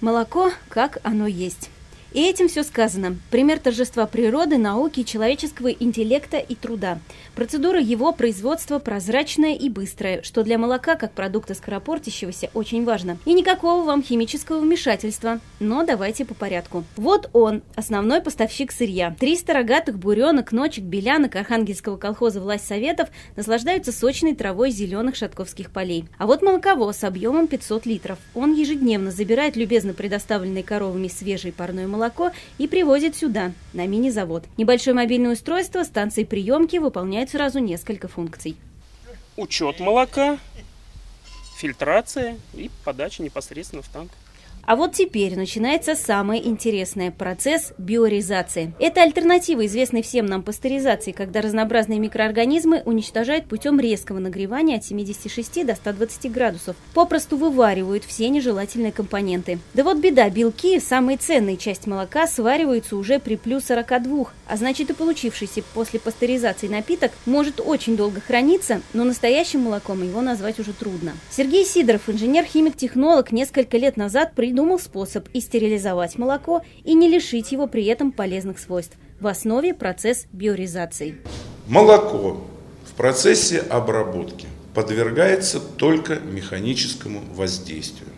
Молоко, как оно есть. И этим все сказано. Пример торжества природы, науки, человеческого интеллекта и труда. Процедура его производства прозрачная и быстрая, что для молока, как продукта скоропортящегося, очень важно. И никакого вам химического вмешательства. Но давайте по порядку. Вот он, основной поставщик сырья. 300 рогатых буренок, ночек, белянок Архангельского колхоза «Власть Советов» наслаждаются сочной травой зеленых шатковских полей. А вот молоковоз объемом 500 литров. Он ежедневно забирает любезно предоставленные коровами свежий парной молоко молоко и привозит сюда, на мини-завод. Небольшое мобильное устройство станции приемки выполняет сразу несколько функций. Учет молока, фильтрация и подача непосредственно в танк. А вот теперь начинается самое интересное – процесс биоризации. Это альтернатива известной всем нам пастеризации, когда разнообразные микроорганизмы уничтожают путем резкого нагревания от 76 до 120 градусов. Попросту вываривают все нежелательные компоненты. Да вот беда, белки, самые ценные часть молока, свариваются уже при плюс 42, а значит и получившийся после пастеризации напиток может очень долго храниться, но настоящим молоком его назвать уже трудно. Сергей Сидоров, инженер-химик-технолог, несколько лет назад придумал придумал способ и стерилизовать молоко и не лишить его при этом полезных свойств. В основе процесс биоризации. Молоко в процессе обработки подвергается только механическому воздействию.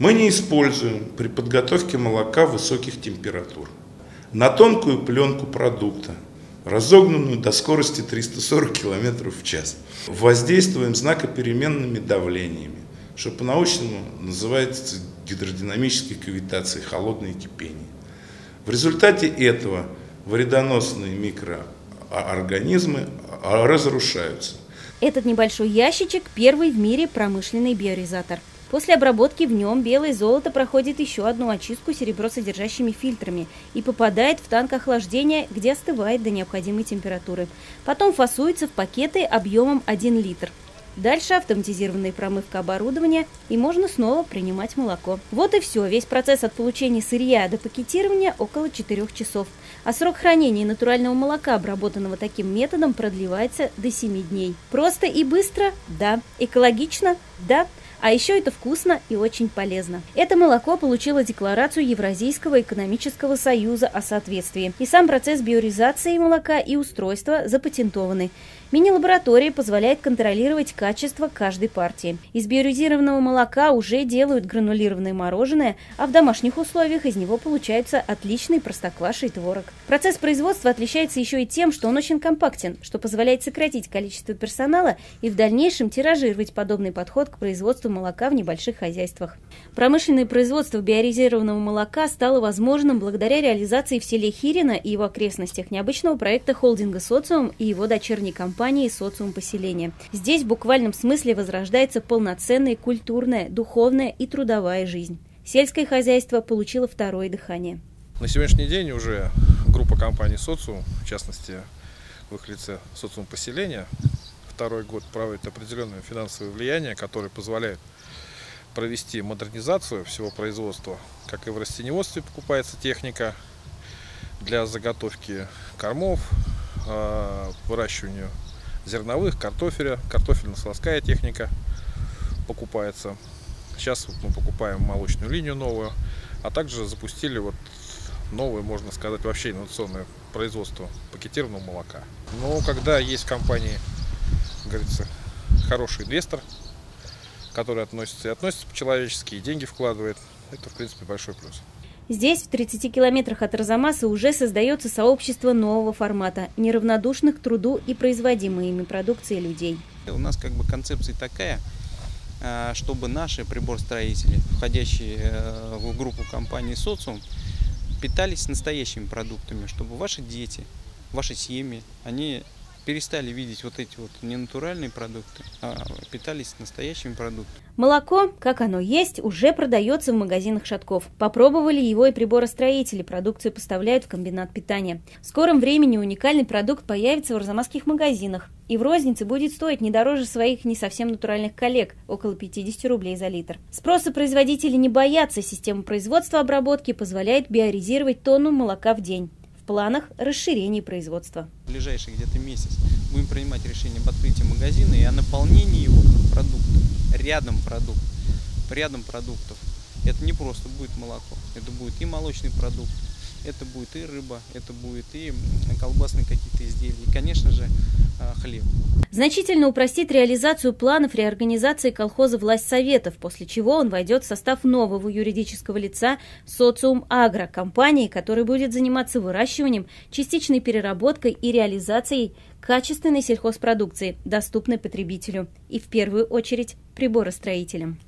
Мы не используем при подготовке молока высоких температур. На тонкую пленку продукта, разогнанную до скорости 340 км в час, воздействуем знакопеременными давлениями, что по-научному называется гидродинамической кавитации, холодное кипение. В результате этого вредоносные микроорганизмы разрушаются. Этот небольшой ящичек – первый в мире промышленный биоризатор. После обработки в нем белое золото проходит еще одну очистку серебросодержащими фильтрами и попадает в танк охлаждения, где остывает до необходимой температуры. Потом фасуется в пакеты объемом 1 литр. Дальше автоматизированная промывка оборудования, и можно снова принимать молоко. Вот и все. Весь процесс от получения сырья до пакетирования около 4 часов. А срок хранения натурального молока, обработанного таким методом, продлевается до 7 дней. Просто и быстро? Да. Экологично? Да. А еще это вкусно и очень полезно. Это молоко получило декларацию Евразийского экономического союза о соответствии. И сам процесс биоризации молока и устройства запатентованы. Мини-лаборатория позволяет контролировать качество каждой партии. Из биоризированного молока уже делают гранулированное мороженое, а в домашних условиях из него получается отличный простокваша и творог. Процесс производства отличается еще и тем, что он очень компактен, что позволяет сократить количество персонала и в дальнейшем тиражировать подобный подход к производству молока в небольших хозяйствах. Промышленное производство биоризированного молока стало возможным благодаря реализации в селе Хирина и его окрестностях необычного проекта холдинга «Социум» и его дочерней компании компании «Социум поселения». Здесь в буквальном смысле возрождается полноценная культурная, духовная и трудовая жизнь. Сельское хозяйство получило второе дыхание. На сегодняшний день уже группа компаний «Социум», в частности, в их лице «Социум поселения», второй год проводит определенное финансовое влияние, которое позволяет провести модернизацию всего производства. Как и в растеневодстве покупается техника для заготовки кормов, выращиванию зерновых, картофеля, картофельно-сладкая техника покупается. Сейчас вот мы покупаем молочную линию новую, а также запустили вот новое, можно сказать, вообще инновационное производство пакетированного молока. Но когда есть в компании, говорится, хороший инвестор, который относится и относится по-человечески, и деньги вкладывает, это, в принципе, большой плюс. Здесь, в 30 километрах от Арзамаса, уже создается сообщество нового формата, неравнодушных к труду и производимой ими продукции людей. У нас как бы концепция такая, а, чтобы наши приборстроители, входящие э, в группу компании «Социум», питались настоящими продуктами, чтобы ваши дети, ваши семьи, они перестали видеть вот эти вот ненатуральные продукты, а питались настоящими продуктами. Молоко, как оно есть, уже продается в магазинах Шатков. Попробовали его и приборостроители, продукцию поставляют в комбинат питания. В скором времени уникальный продукт появится в арзамасских магазинах и в рознице будет стоить не дороже своих не совсем натуральных коллег, около 50 рублей за литр. Спроса производители не боятся, система производства обработки позволяет биоризировать тонну молока в день планах расширения производства. В ближайший где-то месяц будем принимать решение об открытии магазина и о наполнении его продуктом, рядом продуктов, рядом продуктов. Это не просто будет молоко, это будет и молочный продукт, это будет и рыба, это будет и колбасные какие-то изделия, и, конечно же, а, хлеб. Значительно упростит реализацию планов реорганизации колхоза власть советов, после чего он войдет в состав нового юридического лица «Социум Агро», компании, которая будет заниматься выращиванием, частичной переработкой и реализацией качественной сельхозпродукции, доступной потребителю и, в первую очередь, приборостроителям.